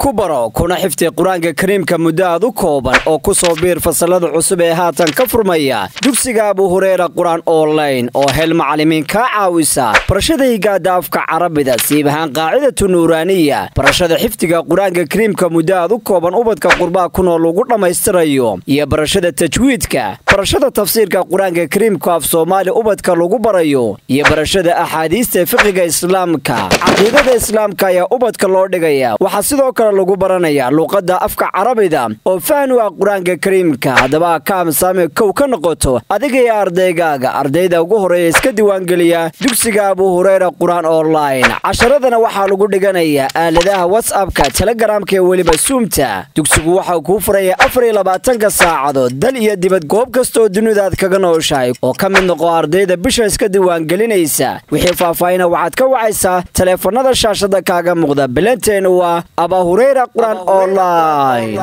ku baro kuna xifdi qur'aanka kariimka muddo aad u kooban oo ku soo biir fasalada cusub ee haatan ka furmaya. Dugsiga abu hureyra qur'aan online oo hel macalimiin kaa caawisa barashada higaada afka carabida siib ahaan qaacidatu nuuraaniya. Barashada xifdiga qur'aanka kariimka muddo aad u kooban ubadka qurbaa ku nool lagu dhammaystirayo iyo barashada tajwiidka barashada tafsiirka qur'aanka kariimka af soomaali ubadka lagu barayo iyo barashada axaadiista fiqiga islaamka. Caqiidada islaamka ayaa ubadka loo dhigaya. Waxaa sidoo kale lagu baranaya luuqadda afka carabida oo fahn u ah qur'aanka kariimka. Haddaba kaam saame kow ka noqoto adiga iyo ardaygaaga ardayda ugu horreeya iska diiwaangeliya dugsiga abu hureyra qur'aan online. Casharadana waxaa lagu dhiganayaa aaladaha watsapka telegaraamka iyo weliba suumta dugsigu waxaa kuu furaya afar iyo labaatanka saacadood dal iyo dibad goob kastaoo dunidaad kaga nooshahay. Oo ka mid noqo ardayda bisha iska diiwaangelinaysa. Wixii faahfaahina waxaad ka wacaysaa taleefanada shaashada kaaga muuqda. Bilanteenu waa Reda Quran Online.